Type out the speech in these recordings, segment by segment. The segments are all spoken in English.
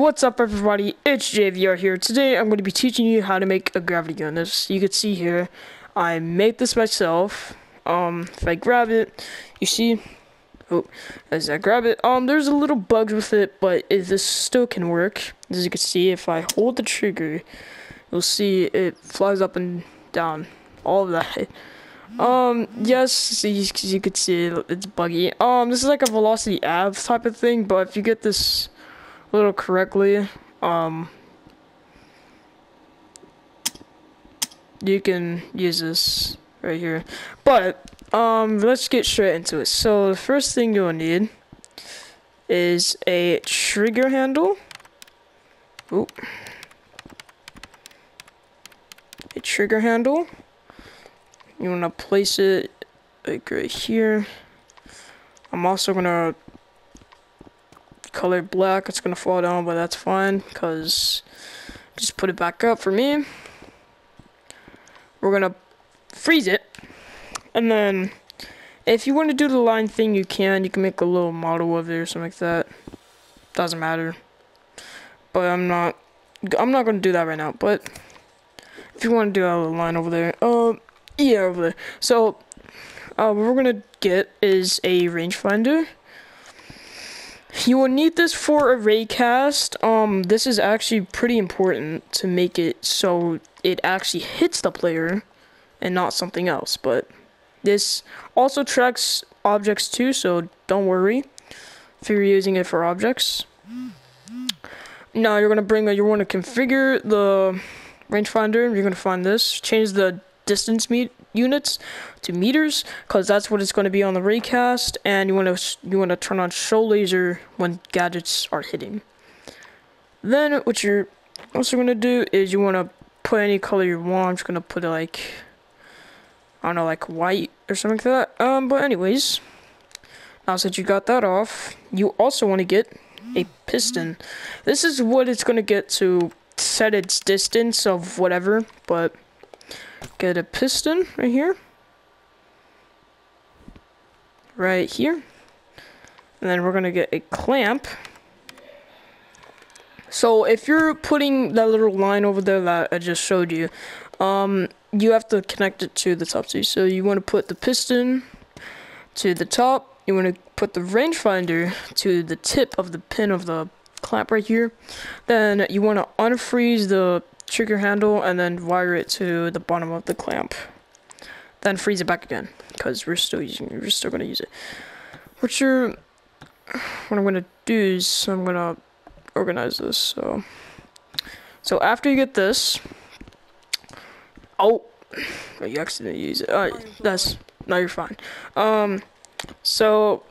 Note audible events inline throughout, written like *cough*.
What's up everybody, it's JVR here. Today I'm going to be teaching you how to make a gravity gun. As you can see here, I made this myself. Um, if I grab it, you see, oh, as I grab it, um, there's a little bugs with it, but it, this still can work. As you can see, if I hold the trigger, you'll see it flies up and down, all of that. Um, yes, you, you can see it's buggy. Um, this is like a velocity av type of thing, but if you get this little correctly, um, you can use this right here. But, um, let's get straight into it. So, the first thing you'll need is a trigger handle. Oop. A trigger handle. You want to place it like right here. I'm also going to color black. It's going to fall down, but that's fine because just put it back up for me. We're going to freeze it. And then if you want to do the line thing, you can. You can make a little model of it or something like that. Doesn't matter. But I'm not I'm not going to do that right now, but if you want to do a line over there, uh, yeah, over there. So, uh, what we're gonna get is a rangefinder. You will need this for a raycast. Um, this is actually pretty important to make it so it actually hits the player and not something else. But this also tracks objects too, so don't worry if you're using it for objects. Now you're gonna bring a, you want to configure the rangefinder. You're gonna find this. Change the distance meet units to meters because that's what it's going to be on the raycast and you want to you want to turn on show laser when gadgets are hitting. Then what you're also going to do is you want to put any color you want. I'm just going to put it like i don't know like white or something like that. Um but anyways now that you got that off you also want to get a piston. This is what it's going to get to set its distance of whatever but get a piston right here. Right here. And then we're going to get a clamp. So if you're putting that little line over there that I just showed you, um, you have to connect it to the top too. So you want to put the piston to the top. You want to put the rangefinder to the tip of the pin of the clamp right here. Then you want to unfreeze the trigger handle and then wire it to the bottom of the clamp. Then freeze it back again because we're still using. We're still gonna use it. What you're, what I'm gonna do is I'm gonna organize this. So, so after you get this, oh, you accidentally use it. Uh, that's no, you're fine. Um, so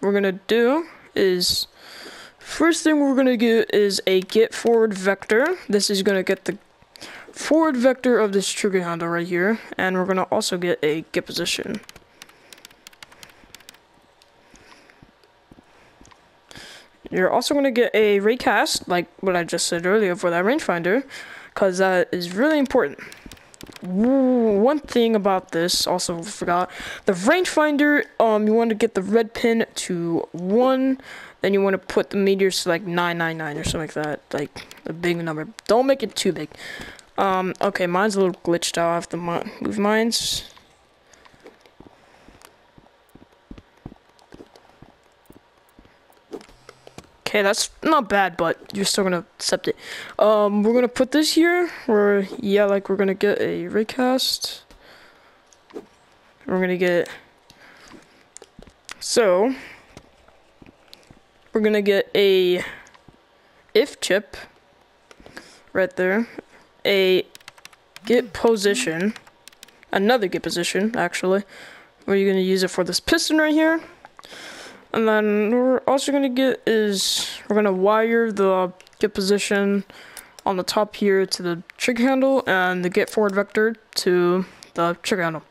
we're gonna do is First thing we're going to get is a get forward vector. This is going to get the forward vector of this trigger handle right here. And we're going to also get a get position. You're also going to get a raycast, like what I just said earlier for that rangefinder, because that is really important. One thing about this, also forgot, the rangefinder, um, you want to get the red pin to 1 then you want to put the meters to like 999 or something like that. Like a big number. Don't make it too big. Um, okay, mine's a little glitched out. I have to move mines. Okay, that's not bad, but you're still gonna accept it. Um, we're gonna put this here, or yeah, like we're gonna get a raycast. We're gonna get, so, we're gonna get a if chip right there, a get position, another get position actually. Where you're gonna use it for this piston right here. And then we're also gonna get is we're gonna wire the get position on the top here to the trigger handle and the get forward vector to the trigger handle.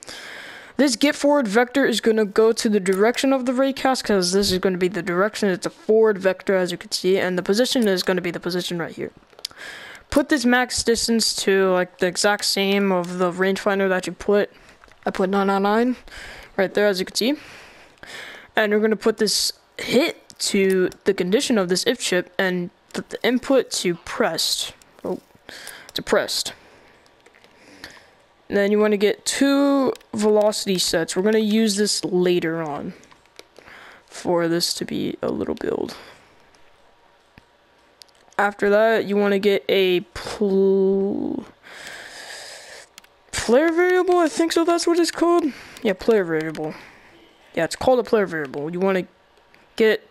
This get forward vector is going to go to the direction of the raycast because this is going to be the direction. It's a forward vector as you can see and the position is going to be the position right here. Put this max distance to like the exact same of the rangefinder that you put. I put 999 right there as you can see. And we're going to put this hit to the condition of this if chip and the input to pressed. Oh, to pressed. And then you want to get two velocity sets. We're going to use this later on for this to be a little build. After that, you want to get a pl player variable. I think so. That's what it's called. Yeah, player variable. Yeah, it's called a player variable. You want to get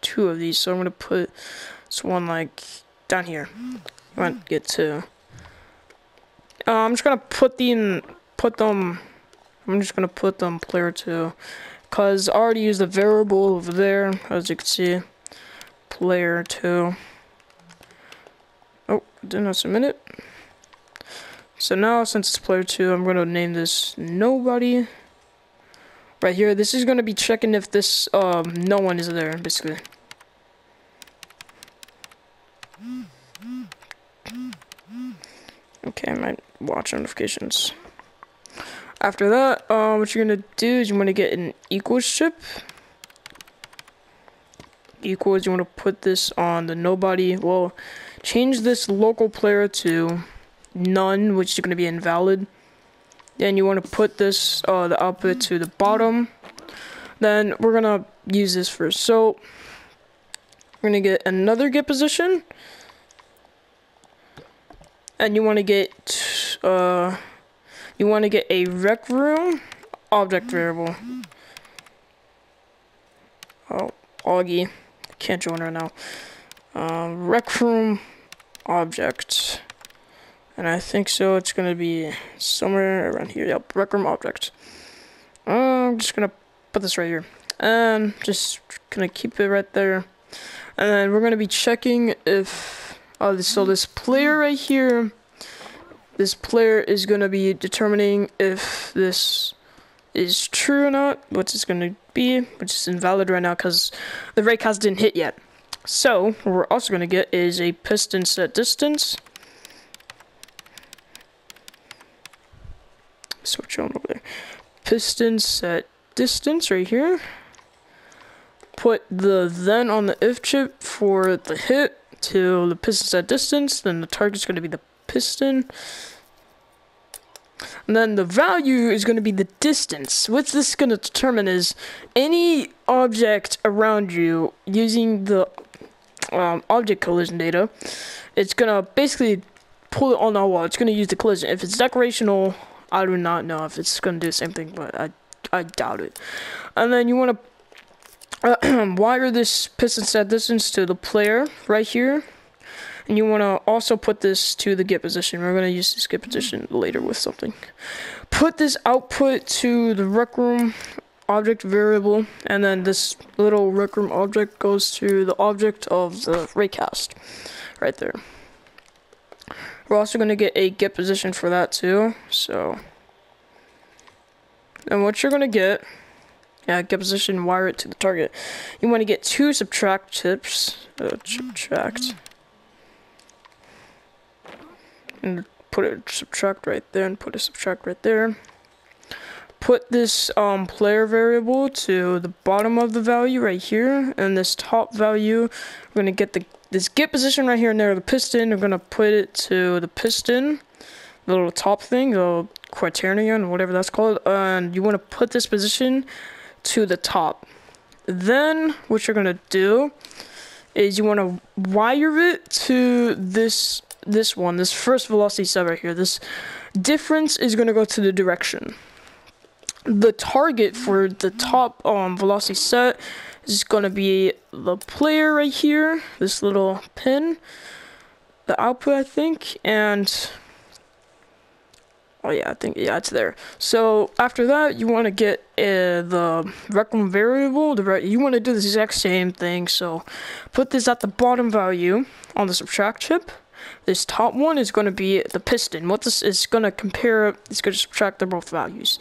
two of these. So I'm going to put this one like down here. You want to get two. Uh, I'm just gonna put the put them. I'm just gonna put them player two, cause I already used the variable over there, as you can see. Player two. Oh, didn't submit it. So now, since it's player two, I'm gonna name this nobody. Right here, this is gonna be checking if this um no one is there, basically. Okay, might watch notifications. After that, uh, what you're gonna do is you want to get an equals chip. Equals, you want to put this on the nobody. Well, change this local player to none, which is gonna be invalid. Then you want to put this, uh, the output to the bottom. Then we're gonna use this first. So, we're gonna get another get position and you want to get uh you want to get a rec room? Object variable. Oh augie. Can't join right now. Uh, rec room object. And I think so it's gonna be somewhere around here. Yep rec room object. Uh, I'm just gonna put this right here. And just gonna keep it right there. And then we're gonna be checking if uh, so this player right here, this player is going to be determining if this is true or not, what it's going to be, which is invalid right now because the raycast didn't hit yet. So, what we're also going to get is a piston set distance. Switch on over there. Piston set distance right here. Put the then on the if chip for the hit to the piston set distance, then the target's going to be the piston. And then the value is going to be the distance. What this is going to determine is any object around you using the um, object collision data, it's going to basically pull it on the wall. It's going to use the collision. If it's decorational, I do not know if it's going to do the same thing, but I, I doubt it. And then you want to *clears throat* wire this piston set distance to the player right here. And you want to also put this to the get position. We're going to use this get position later with something. Put this output to the rec room object variable. And then this little rec room object goes to the object of the raycast. Right there. We're also going to get a get position for that too. So. And what you're going to get yeah, get position, wire it to the target. You want to get two subtract chips. Uh, subtract. And put a subtract right there and put a subtract right there. Put this um, player variable to the bottom of the value right here. And this top value, we're going to get the this get position right here and there, the piston. We're going to put it to the piston, the little top thing, the quaternion, whatever that's called. And you want to put this position to the top. Then what you're gonna do is you want to wire it to this this one, this first velocity set right here. This difference is gonna go to the direction. The target for the top um, velocity set is gonna be the player right here, this little pin, the output I think, and Oh yeah, I think yeah, it's there. So after that, you want to get uh, the room variable. The you want to do the exact same thing. So put this at the bottom value on the subtract chip. This top one is going to be the piston. What this is going to compare, it's going to subtract the both values.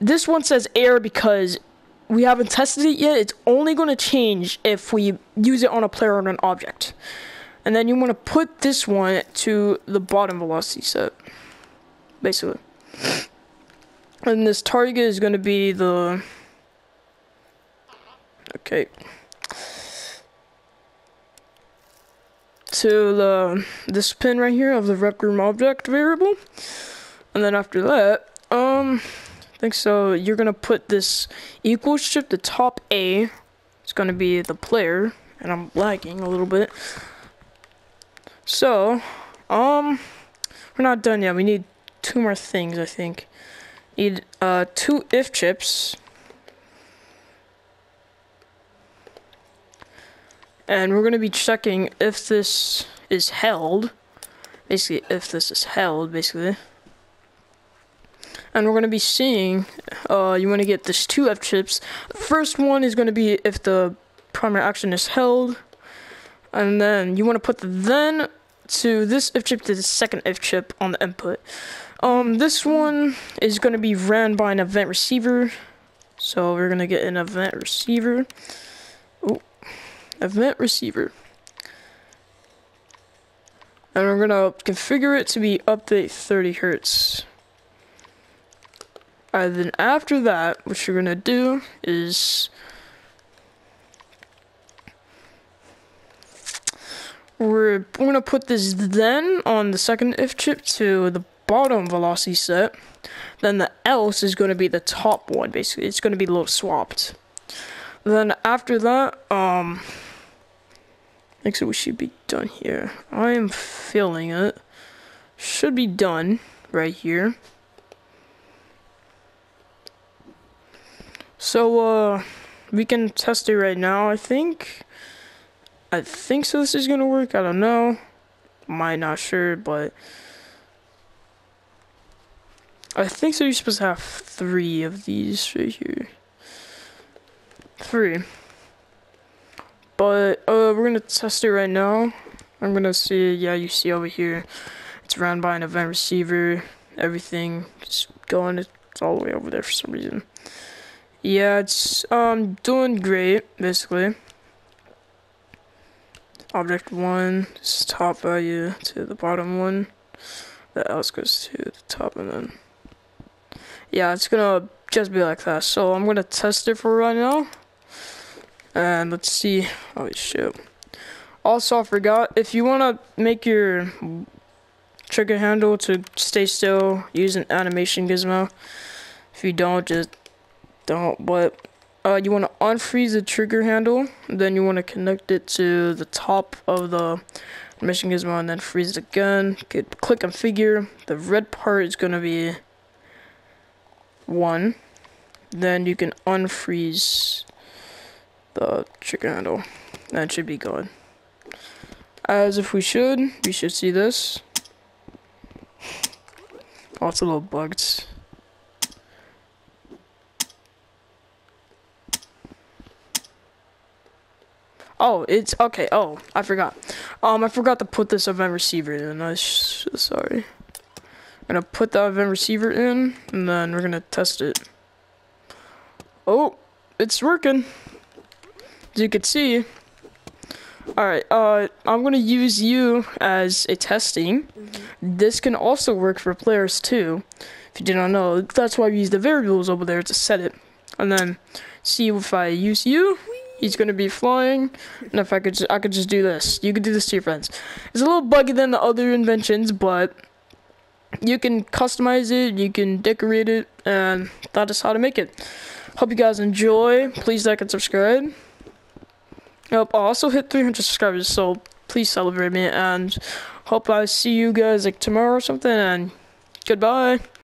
This one says error because we haven't tested it yet. It's only going to change if we use it on a player or an object. And then you want to put this one to the bottom velocity set basically. And this target is going to be the... Okay. to the this pin right here of the rec room object variable. And then after that, um, I think so, you're gonna put this equals chip, the top A, it's gonna be the player, and I'm lagging a little bit. So, um, we're not done yet. We need two more things, I think. Need uh two if chips. And we're gonna be checking if this is held. Basically, if this is held, basically. And we're gonna be seeing, uh, you wanna get this two if chips. First one is gonna be if the primary action is held. And then you wanna put the then to this if chip to the second if chip on the input. Um, this one is going to be ran by an event receiver. So we're going to get an event receiver. Oh, event receiver. And we're going to configure it to be update 30 hertz. And then after that, what you're going to do is we're going to put this then on the second if chip to the bottom velocity set, then the else is going to be the top one, basically. It's going to be a little swapped. Then after that, um, I think we should be done here. I am feeling it. Should be done right here. So, uh, we can test it right now, I think. I think so this is gonna work, I don't know. Might not sure, but I think so you're supposed to have three of these right here. Three. But uh we're gonna test it right now. I'm gonna see yeah you see over here it's run by an event receiver, everything just going it's all the way over there for some reason. Yeah, it's um doing great, basically. Object one, is top value to the bottom one. The else goes to the top and then yeah, it's gonna just be like that. So I'm gonna test it for right now. And let's see. Oh shit. Also, I forgot, if you wanna make your trigger handle to stay still, use an animation gizmo. If you don't, just don't. But uh, you want to unfreeze the trigger handle, then you want to connect it to the top of the animation gizmo and then freeze it again. Get, click configure. The red part is going to be one, then you can unfreeze the trigger handle. That should be gone. As if we should, we should see this. Oh, it's a little bugged. Oh, it's okay. Oh, I forgot. Um, I forgot to put this event receiver in. I sorry. I'm gonna put the event receiver in, and then we're gonna test it. Oh, it's working. As you can see. Alright, uh, I'm gonna use you as a testing. Mm -hmm. This can also work for players too. If you did not know, that's why we use the variables over there to set it. And then see if I use you, he's gonna be flying. And if I could, just, I could just do this. You could do this to your friends. It's a little buggy than the other inventions, but you can customize it, you can decorate it, and that is how to make it. Hope you guys enjoy. Please like and subscribe. Yep, I also hit 300 subscribers, so please celebrate me, and hope I see you guys like tomorrow or something, and goodbye.